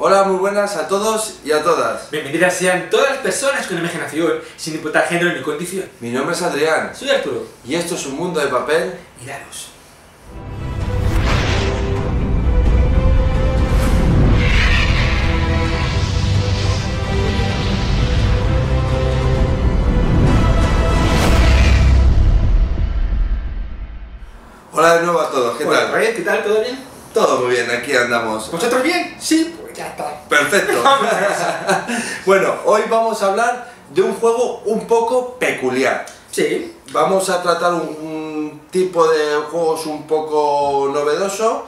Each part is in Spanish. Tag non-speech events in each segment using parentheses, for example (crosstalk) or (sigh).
Hola, muy buenas a todos y a todas. Bienvenidas sean todas las personas con imaginación, sin importar género ni condición. Mi nombre es Adrián Soy Arturo. y esto es un mundo de papel. Y daros. Hola de nuevo a todos, ¿qué Bueno, tal? ¿qué tal? ¿Todo bien? Todo muy bien, aquí andamos. ¿Vosotros bien? Sí, pues ya está. Perfecto. (laughs) (laughs) bueno, hoy vamos a hablar de un juego un poco peculiar. Sí. Vamos a tratar un, un tipo de juegos un poco novedoso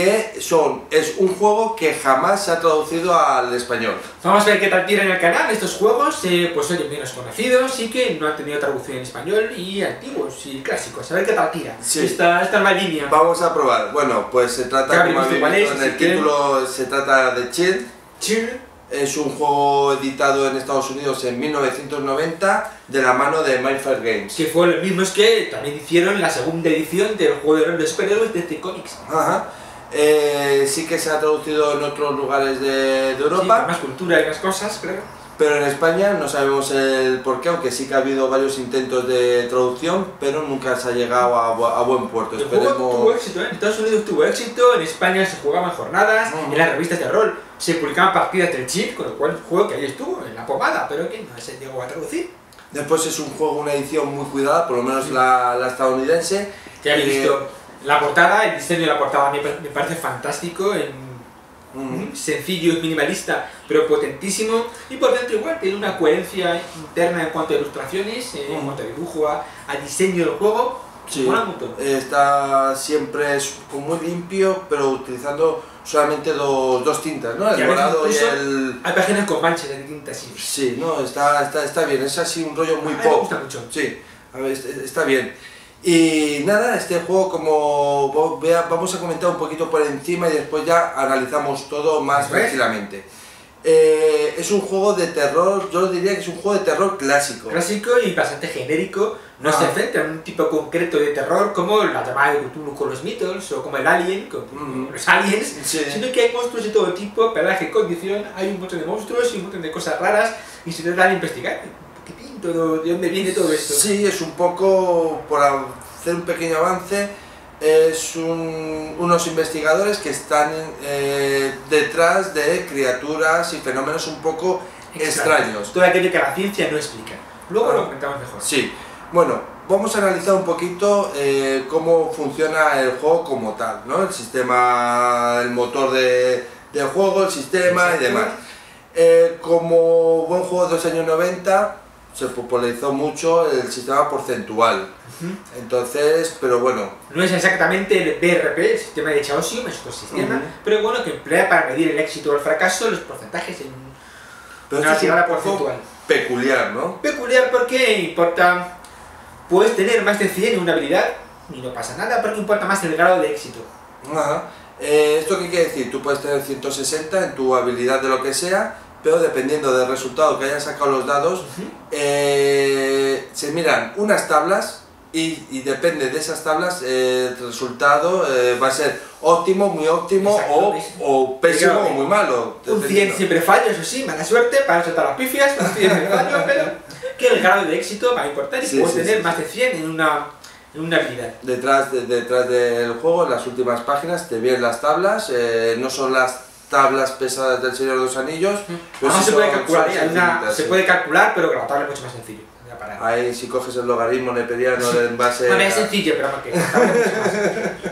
que son es un juego que jamás se ha traducido al español. Vamos a ver qué tal tiran en el canal estos juegos, eh, pues oye, menos conocidos y que no han tenido traducción en español y antiguos y clásicos. A ver qué tal tira. Sí. Esta, esta es la línea. Vamos a probar. Bueno, pues se trata, como visto en es, el si quieren. título, se trata de Chill. Cheer. Es un juego editado en Estados Unidos en 1990 de la mano de Mindfire Games. Que fue los mismos que también hicieron la segunda edición del juego de de superhéroes de DC Comics. Ajá. Eh, sí que se ha traducido en otros lugares de, de Sí, Europa, con más cultura y más cosas, creo. pero en España no sabemos el por qué, aunque sí que ha habido varios intentos de traducción, pero nunca se ha llegado a, a buen puerto. El juego tuvo Esperemos. éxito, ¿eh? en Estados Unidos tuvo éxito, en España se jugaban jornadas, Ujú. en las revistas de rol se publicaban partidas del chip, con lo cual el juego que ahí estuvo, en la pomada, pero que no se llegó a traducir. Después es un juego, una edición muy cuidada, por lo menos la, la estadounidense. Ya Eh, visto la portada, el diseño de la portada me, me parece fantástico, en- mm, sencillo, minimalista, pero potentísimo, y por dentro igual tiene una coherencia interna en cuanto a ilustraciones, eh, en Ujú. cuanto a dibujo, a, a diseño del juego, Sí. montón. Está siempre muy limpio, pero utilizando solamente dos, dos tintas, ¿no? El dorado y el... Hay páginas con manchas de tinta así. Sí, no, está, está, está bien, es así un rollo muy mí me pop. gusta mucho. Sí, a ver, est- está bien. Y nada, este juego como vea- vamos a comentar un poquito por encima y después ya analizamos todo más Eso es. tranquilamente. Eh, es un juego de terror, yo diría que es un juego de terror clásico. clásico y bastante genérico, no Ah. se centra en un tipo concreto de terror como la llamada de Cthulhu con los Beatles o como el Alien con Mm. los aliens, Sí. sino que hay monstruos de todo tipo, pelaje condición, hay un montón de monstruos y un montón de cosas raras y se trata de investigar todo, de dónde viene todo esto. Sí, es un poco, por hacer un pequeño avance, es un- unos investigadores que están eh, detrás de criaturas y fenómenos un poco extraños. Todo aquello que la ciencia no explica. Luego Ah. lo comentamos mejor. Sí, bueno, vamos a analizar un poquito eh, cómo funciona el juego como tal, ¿no? El sistema, el motor de, del juego, el sistema y demás. Eh, como buen juego de los años 90, se popularizó mucho el sistema porcentual. Entonces, pero bueno, No es exactamente el BRP, el sistema de Chaosium, es otro sistema, pero bueno, que emplea para medir el éxito o el fracaso los porcentajes en pero una esto es tirada un poco porcentual. peculiar, ¿no? Peculiar porque importa, puedes tener más de 100 en una habilidad y no pasa nada porque importa más el grado de éxito. Ajá. Eh, ¿Esto qué quiere decir? Tú puedes tener 160 en tu habilidad de lo que sea, pero dependiendo del resultado que hayan sacado los dados, eh, se miran unas tablas y, y depende de esas tablas eh, el resultado eh, va a ser óptimo, muy óptimo Exacto, o, o pésimo Digamos, o muy malo. Un 100 dependiendo. siempre fallo, eso sí, mala suerte, para soltar las pifias, un 100 siempre fallo, (laughs) pero que el grado de éxito va a importar y Sí, puedes sí, tener sí, más de 100 en una, en una habilidad. Detrás, de- detrás del juego, en las últimas páginas, te vienen las tablas, eh, no son las tablas pesadas del Señor de los Anillos, Además sí se puede calcular, una- se puede calcular, pero la tabla es mucho más sencillo. Ahí si coges el logaritmo neperiano en base Bueno, es sencillo, pero no que más. (laughs)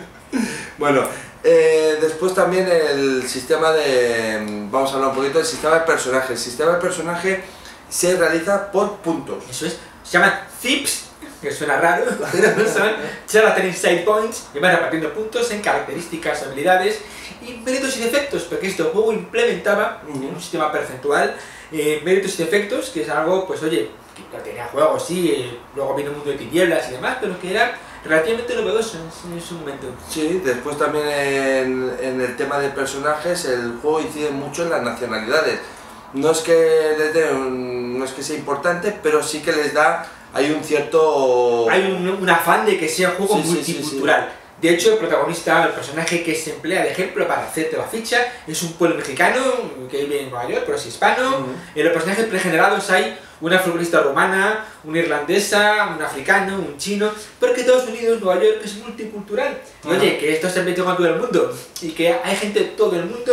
Bueno, eh, después también el sistema de... Vamos a hablar un poquito del sistema de personaje. El sistema de personaje se realiza por puntos. Eso es, se llaman zips, que suena raro, (laughs) pero son Charlatan Insight Points, que van repartiendo puntos en características, habilidades y méritos y defectos, porque este juego implementaba en un sistema percentual eh, méritos y defectos, que es algo, pues oye, que ya tenía juegos, sí, eh, luego vino un mundo de tinieblas y demás, pero que era relativamente novedoso en, en su momento. Sí, después también en, en el tema de personajes el juego incide mucho en las nacionalidades. No es que les dé un- no es que sea importante, pero sí que les da hay un cierto Hay un, un afán de que sea un juego Sí, sí, sí, sí. multicultural. De hecho, el protagonista, el personaje que se emplea de ejemplo para hacerte la ficha, es un pueblo mexicano que vive en Nueva York, pero es hispano. En los personajes pregenerados hay una futbolista rumana, una irlandesa, un africano, un chino, porque Estados Unidos, Nueva York es multicultural. Y oye, que esto se metido con todo el mundo y que hay gente de todo el mundo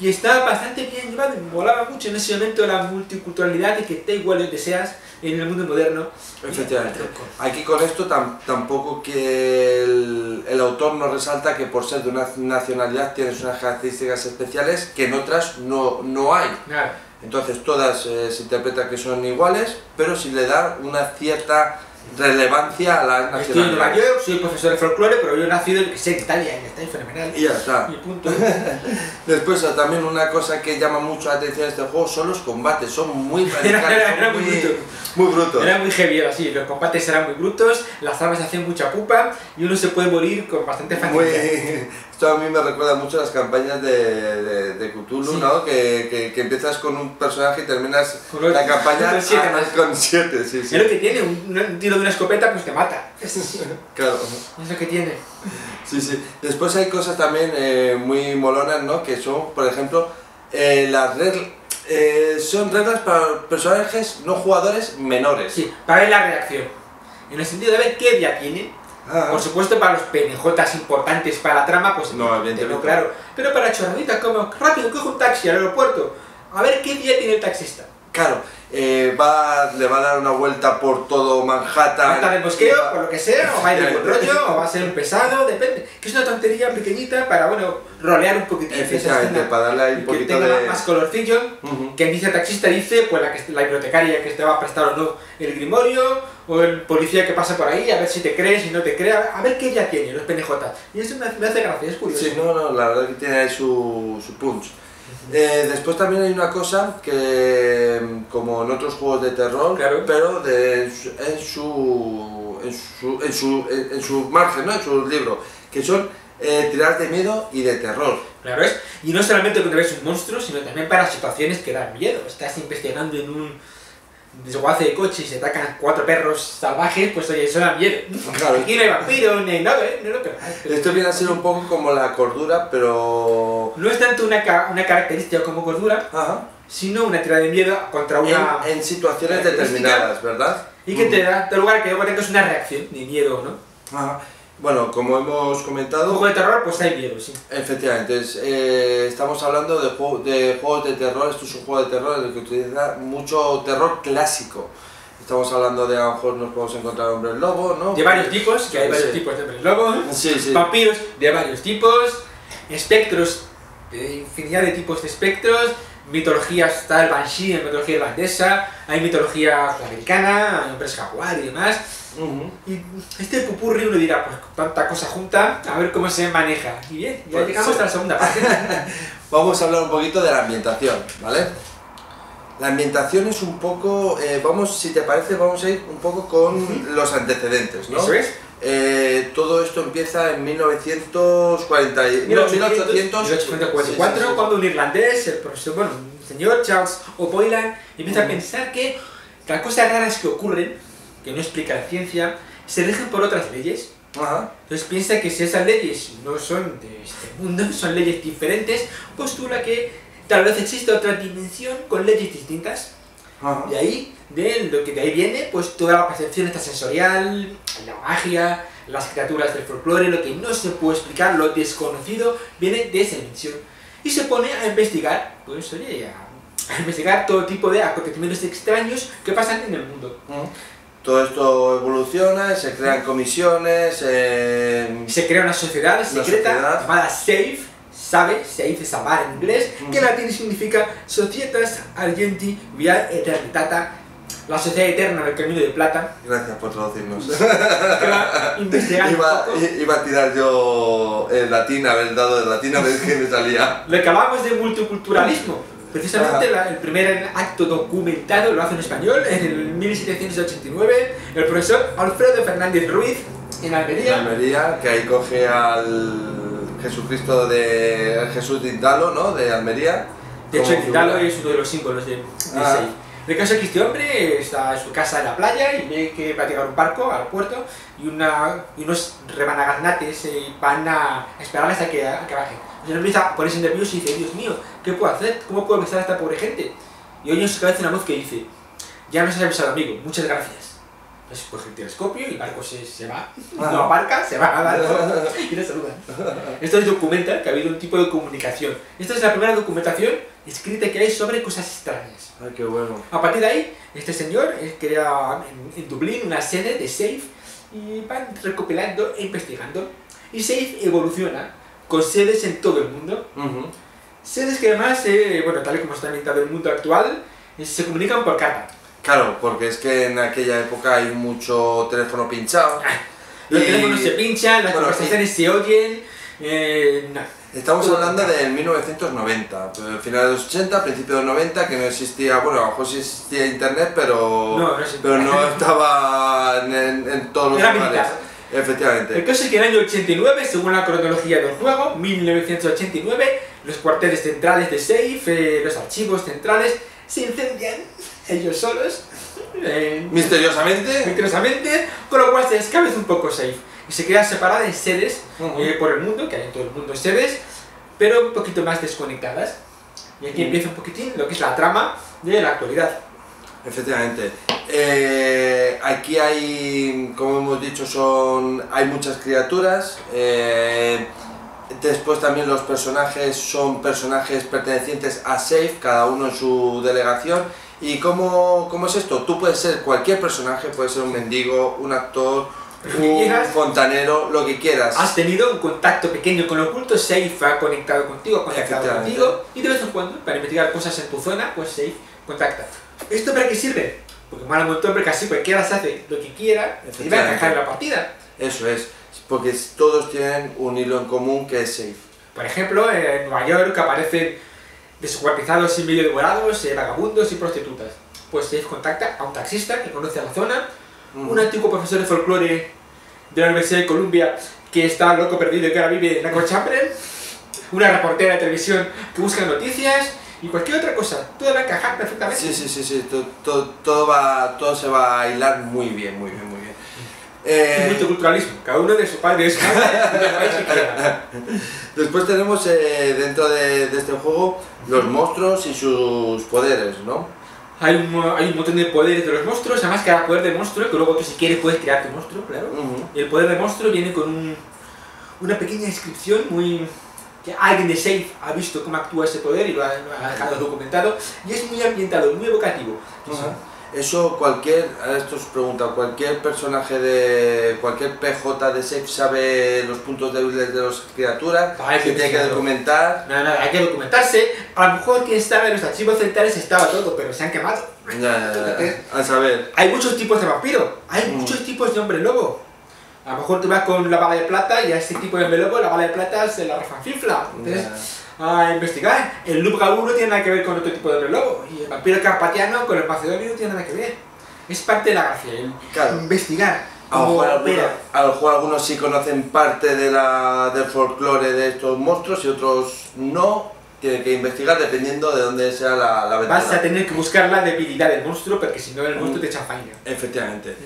y está bastante bien llevado. Me molaba mucho en ese momento la multiculturalidad y que te igual donde seas en el mundo moderno. Efectivamente. Aquí con esto tampoco que el, el, autor nos resalta que por ser de una nacionalidad tienes unas características especiales que en otras no, no hay. Claro. Entonces todas eh, se interpreta que son iguales, pero si le da una cierta relevancia a la Estoy en Nueva York, soy profesor de folclore, pero yo he nacido en Italia, y está fenomenal. Y ya está. Y punto. (laughs) Después también una cosa que llama mucho la atención de este juego son los combates, son muy (laughs) radicales, Era- muy muy, bruto. muy brutos. Era muy heavy, así, los combates eran muy brutos, las armas hacían mucha pupa y uno se puede morir con bastante Muy- facilidad. (laughs) esto a mí me recuerda mucho a las campañas de, de, de Cthulhu, Sí. ¿no? Que, que, que empiezas con un personaje y terminas Con la campaña con siete a- más. (laughs) con siete, sí, sí. Es lo que tiene, un, un tiro de una escopeta pues te mata. Es, es Claro. lo que tiene. Sí, sí. Después hay cosas también eh, muy molonas, ¿no? Que son, por ejemplo, eh, las reglas... eh, son reglas para personajes no jugadores menores. Sí, para ver la reacción. En el sentido de ver qué día tiene. Ah, Por supuesto, para los penejotas importantes para la trama, pues No, tengo claro. Pero para chorraditas como, rápido, coge un taxi al aeropuerto. A ver qué día tiene el taxista. Claro, eh, va, le va a dar una vuelta por todo Manhattan. Va a estar en bosqueo, Va- por lo que sea, o va a ir buen rollo, o va a ser un pesado, depende. Que es una tontería pequeñita para, bueno, rolear un poquitín. Efectivamente, para darle ahí un que poquito tenga de... más colorcillo. Que dice taxista dice, pues la, que, la bibliotecaria que te va a prestar o no el grimorio, o el policía que pasa por ahí, a ver si te cree, si no te cree, a ver, qué día tiene, los penejotas. Y eso me, me hace gracia, es curioso. Sí, no, no, la verdad que tiene ahí su, su punch. Eh, después también hay una cosa que, mm, como en otros juegos de terror, Claro. pero de, en, su, en, su, en, su, en, su margen, ¿no? en su libro, que son eh, tiradas de miedo y de terror. Claro es. Y no solamente cuando ves un monstruo, sino también para situaciones que dan miedo. Estás investigando en un desguace de coche y se atacan cuatro perros salvajes, pues oye, eso da miedo. (laughs) Claro. Aquí no hay vampiro, ni nada, ¿eh? No, no, pero, pero- Esto viene a ser un poco como la cordura, pero... no es tanto una, ca- una característica como cordura, Ajá. sino una tirada de miedo contra una... En, en situaciones determinadas, ¿verdad? Y que te da, lugar a que luego tengas una reacción de miedo, ¿no? Ajá. Bueno, como hemos Un comentado, juego de terror, pues hay miedo, sí. efectivamente, es, eh, estamos hablando de, juego- de juegos de terror, esto es un juego de terror en el que utiliza mucho terror clásico. Estamos hablando de a lo mejor nos podemos encontrar hombres lobo, ¿no? De varios tipos, que hay varios Sí. tipos de hombres lobos. Sí, sí. Vampiros de varios tipos, espectros, de infinidad de tipos de espectros, mitologías, está el Banshee, en mitología irlandesa, hay mitología sudamericana, hay hombres jaguar y demás. Y este pupurri uno dirá, pues tanta cosa junta, a ver cómo se maneja. Y bien, ya Pues llegamos sí. a la segunda parte. (laughs) Vamos a hablar un poquito de la ambientación, ¿vale? La ambientación es un poco, eh, vamos, si te parece, vamos a ir un poco con los antecedentes, ¿no? Eso es. Eh, todo esto empieza en 1940, y- no, 1800, 1844, sí, sí, sí. cuando un irlandés, el profesor, bueno, un señor Charles O'Boylan, empieza a Ujú. pensar que las cosas raras que ocurren, que no explica la ciencia, se rigen por otras leyes. Ajá. Entonces piensa que si esas leyes no son de este mundo, (laughs) son leyes diferentes, postula que tal vez existe otra dimensión con leyes distintas. Ajá. De ahí, de lo que de ahí viene, pues toda la percepción esta sensorial, la magia, las criaturas del folclore, lo que no se puede explicar, lo desconocido, viene de esa dimensión. Y se pone a investigar, pues oye, a, a investigar todo tipo de acontecimientos extraños que pasan en el mundo. Todo esto evoluciona, se crean comisiones, eh, Se crea una sociedad secreta sociedad. llamada SAFE, sabe, SAFE es salvar en inglés, que en Mm. latín significa Societas Argenti Via Eternitata, la sociedad eterna del camino de plata, Gracias por traducirnos. (laughs) iba, poco. i- iba a tirar yo el latín, haber dado el latín a ver qué me salía. (laughs) Lo que hablamos de multiculturalismo. Precisamente la- el primer acto documentado lo hace en español en el 1789 el profesor Alfredo Fernández Ruiz en En Almería. Almería, que ahí coge al Jesucristo de Jesús de Indalo, ¿no? De Almería. De hecho, Indalo es uno de los símbolos de, de Ah. SAFE. El caso es que este hombre está en su casa en la playa y ve que va a llegar un barco al puerto y, una, y unos rebanaganates eh, van a esperar hasta que, a que baje. El hombre empieza a ponerse nervioso y dice, Dios mío, ¿qué puedo hacer? ¿Cómo puedo besar a esta pobre gente? Y oye en su cabeza una voz que dice, ya nos has avisado amigo, muchas gracias. Entonces coge el telescopio y el barco se, se va, Ah. no aparca, se va a barco (laughs) y le saludan. Esto es documenta que ha habido un tipo de comunicación. Esta es la primera documentación escrita que hay sobre cosas extrañas. Ay, qué bueno. A partir de ahí, este señor crea en, en Dublín una sede de SAFE y van recopilando e investigando. Y SAFE evoluciona con sedes en todo el mundo. Ujú. Sedes que además, eh, bueno, tal y como está ambientado el mundo actual, eh, se comunican por carta. Claro, porque es que en aquella época hay mucho teléfono pinchado. Los Y- teléfonos se pinchan, las bueno, conversaciones se oyen. Eh, no. Estamos hablando del 1990, eh, final de los 80, principio de los 90, que no existía, bueno, a lo mejor sí existía internet, pero No, no existía. pero no estaba en, todos los Era lugares. militar. El Efectivamente. caso es que en el año 89, según la cronología del juego, 1989, los cuarteles centrales de Safe, eh, los archivos centrales, se incendian ellos solos, (laughs) eh, Misteriosamente, misteriosamente, con lo cual se descabeza un poco Safe. Y se queda separada en sedes Ujú. eh, por el mundo, que hay en todo el mundo sedes, pero un poquito más desconectadas. Y aquí empieza un poquitín lo que es la trama de la actualidad. efectivamente. Eh, aquí hay, como hemos dicho, son hay muchas criaturas. eh, después también los personajes son personajes pertenecientes a Safe, cada uno en su delegación. ¿Y cómo, cómo es esto? Tú puedes ser cualquier personaje, puedes ser un mendigo, un actor, un fontanero, lo que quieras. Has tenido un contacto pequeño con lo oculto, Safe ha conectado contigo, ha conectado contigo, y de vez en cuando, para investigar cosas en tu zona, pues Safe contacta. ¿Esto para qué sirve? Porque mola un montón, porque así cualquiera se hace lo que quiera y va a encajar en la partida. Eso es, porque todos tienen un hilo en común que es Safe. Por ejemplo, en Nueva York aparecen descuartizados y medio devorados, eh, vagabundos y prostitutas. Pues Safe contacta a un taxista que conoce a la zona, Ujú. un antiguo profesor de folclore de la Universidad de Columbia que está loco perdido y que ahora vive en la Chamber, una reportera de televisión que busca noticias y cualquier otra cosa. Todo va a encajar perfectamente. Sí, sí, sí, sí, to- to- todo, va, todo se va a hilar muy bien, muy bien, muy bien. Eh, multiculturalismo, cada uno de su padre, quiera. después tenemos eh, dentro de, de este juego los monstruos y sus poderes, ¿no? Hay un, hay un montón de poderes de los monstruos, además cada poder de monstruo, que luego tú si quieres puedes crear tu monstruo, claro. Ujú. Y el poder de monstruo viene con un- una pequeña descripción muy... que alguien de Safe ha visto cómo actúa ese poder y lo ha, lo ha dejado documentado. Y es muy ambientado, muy evocativo. Ajá. Eso cualquier, esto os pregunta, cualquier personaje de, cualquier PJ de Safe sabe los puntos débiles de las criaturas, que tiene que documentar. Nada, nada, hay que documentarse. A lo mejor quien estaba en los archivos centrales estaba todo, pero se han quemado. Ya, ya, ya. A saber. Hay muchos tipos de vampiro, hay Mm. muchos tipos de hombre lobo. A lo mejor tú vas con la bala de plata y a ese tipo de hombre lobo la bala de plata se la refanfifla. Entonces, a investigar. El loop Gaur no tiene nada que ver con otro tipo de lobo. Y el vampiro carpatiano con el macedonio no tiene nada que ver. Es parte de la gracia, el Claro. investigar. A lo, mejor algunos, opera. a lo mejor algunos sí conocen parte de la, del folclore de estos monstruos y otros no. Tienen que investigar dependiendo de dónde sea la, la aventura. Vas a tener que buscar la debilidad del monstruo porque si no el monstruo Mm. te echa faena. Efectivamente.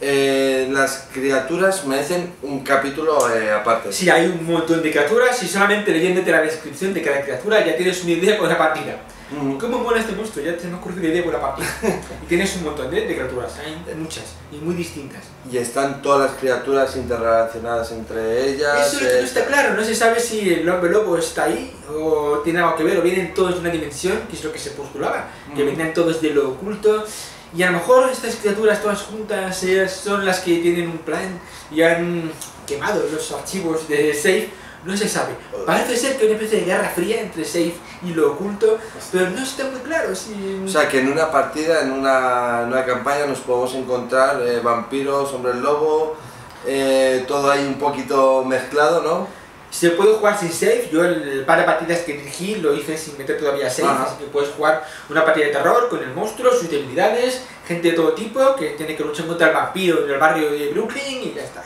Eh, las criaturas merecen un capítulo eh, aparte. Sí, hay un montón de criaturas y solamente leyéndote la descripción de cada criatura ya tienes una idea con la partida. Mm. ¿Cómo mola este monstruo? Ya te me ocurre una idea con la partida. (laughs) y tienes un montón de, de criaturas, hay muchas y muy distintas. Y están todas las criaturas interrelacionadas entre ellas. Eso que eh, no está claro, no se sabe si el hombre lobo está ahí o tiene algo que ver o vienen todos de una dimensión, que es lo que se postulaba, que Mm. venían todos de lo oculto. Y a lo mejor estas criaturas todas juntas eh, son las que tienen un plan y han quemado los archivos de Safe, no se sabe. Parece ser que hay una especie de guerra fría entre Safe y lo oculto, pero no está muy claro si... O sea que en una partida, en una, en una campaña nos podemos encontrar eh, vampiros, hombres lobo, eh, todo ahí un poquito mezclado, ¿no? Se puede jugar sin save, yo el par de partidas que dirigí lo hice sin meter todavía save, Ajá. así que puedes jugar una partida de terror con el monstruo, sus debilidades, gente de todo tipo que tiene que luchar contra el vampiro en el barrio de Brooklyn y ya está.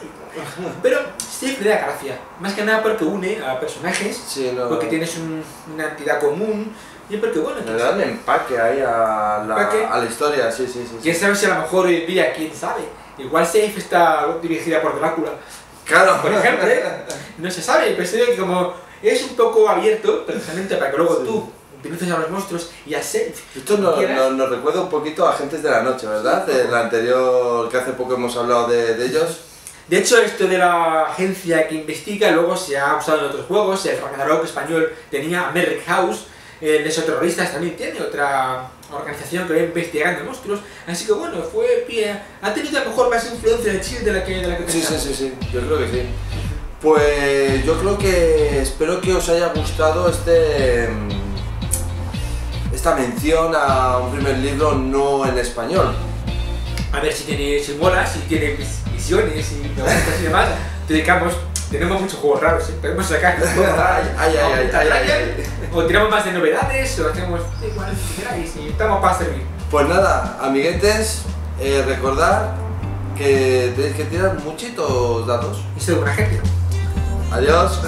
Pero Steve le da gracia. Más que nada porque une a personajes, Sí, no. porque tienes un- una entidad común, y porque bueno, Le da un empaque ahí a la, ¿Empaque? a la historia, sí, sí, sí. sí. quién sabe si a lo mejor hoy en día, quién sabe. Igual Safe está dirigida por Drácula, Claro, por ejemplo, ¿eh? no se sabe, pero estoy que como es un poco abierto, precisamente para que luego Sí. tú utilices a los monstruos y a Safe. Esto nos, nos- nos recuerda un poquito a Agentes de la Noche, ¿verdad? El anterior, que hace poco hemos hablado de, de ellos. De hecho, esto de la agencia que investiga luego se ha usado en otros juegos. El Ragnarok español tenía Merrick House. El de terroristas también tiene otra organización que va investigando monstruos. Así que bueno, fue pie. Ha tenido a lo mejor más influencia de Chile de la que, de la que Sí, sí, pensaba. sí, sí, yo creo que sí. Pues yo creo que espero que os haya gustado este mm, esta mención a un primer libro no en español. A ver si tiene, si mola, si tiene vis- visiones y y demás. Dedicamos, tenemos muchos juegos raros, ¿eh? podemos sacar un Ay, ay, o ay, ay, tiramos más de novedades, o hacemos igual si queráis, y estamos para servir. Pues nada, amiguetes, eh, recordad que tenéis que tirar muchitos datos. Y soy buena gente. Adiós.